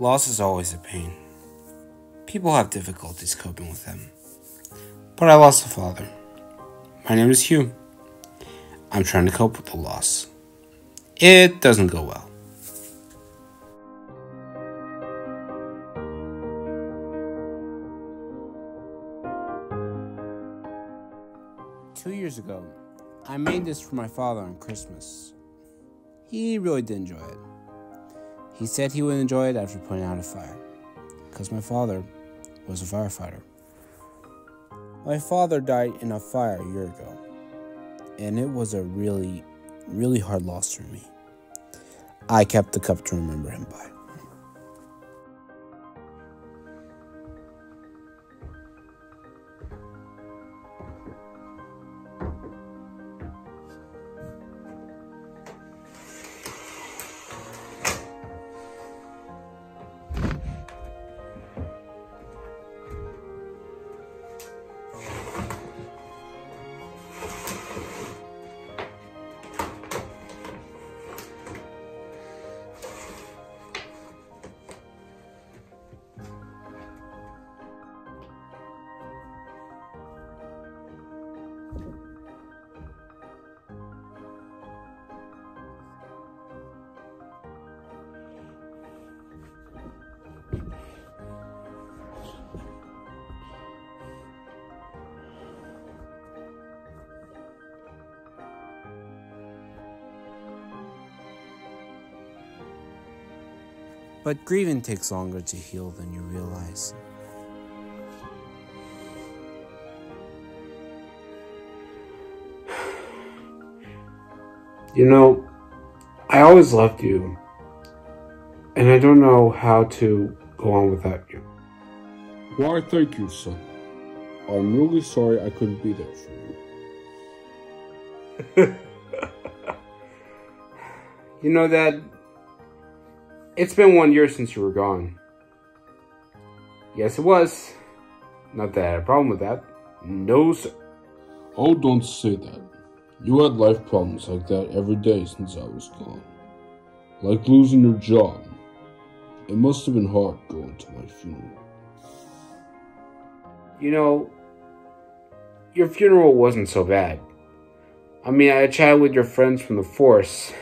Loss is always a pain. People have difficulties coping with them. But I lost a father. My name is Hugh. I'm trying to cope with the loss. It doesn't go well. Two years ago, I made this for my father on Christmas. He really did enjoy it. He said he would enjoy it after putting out a fire, because my father was a firefighter. My father died in a fire a year ago, and it was a really, really hard loss for me. I kept the cup to remember him by. But grieving takes longer to heal than you realize. You know, I always loved you, and I don't know how to go on without you. Why, thank you, son. I'm really sorry I couldn't be there for you. you know, that it's been one year since you were gone. Yes, it was. Not that I had a problem with that. No, sir. Oh, don't say that. You had life problems like that every day since I was gone. Like losing your job. It must have been hard going to my funeral. You know, your funeral wasn't so bad. I mean, I chatted with your friends from the force,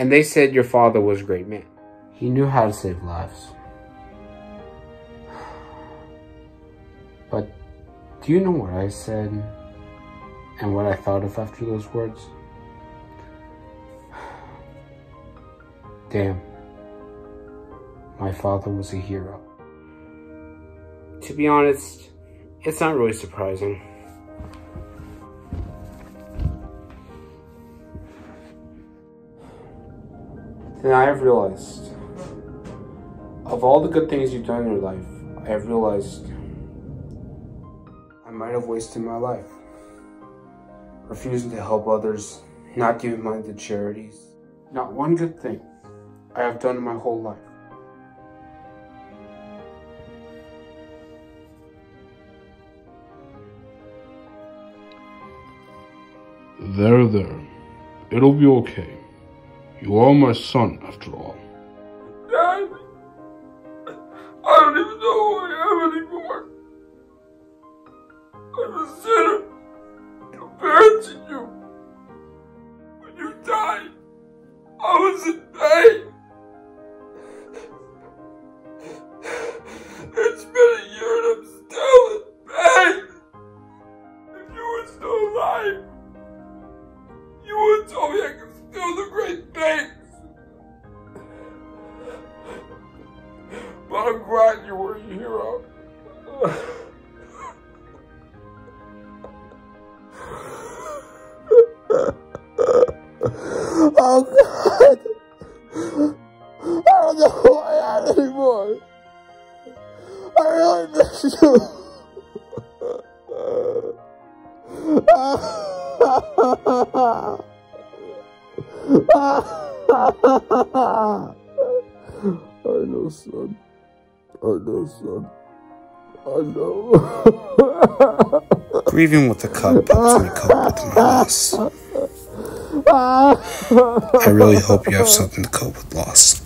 and they said your father was a great man. He knew how to save lives. But do you know what I said and what I thought of after those words? Damn. My father was a hero. To be honest, it's not really surprising. Then I have realized, of all the good things you've done in your life, I have realized I might have wasted my life. Refusing to help others, not giving money to charities. Not one good thing I have done in my whole life. There, there. It'll be okay. You are my son, after all. Dad, I don't even know who I am anymore. I'm a sinner I'm glad you were a hero. Oh God! I don't know who I am anymore. I really miss you. I know, son. I know, son. I know. Grieving with a cup helps me cope with my loss. I really hope you have something to cope with loss.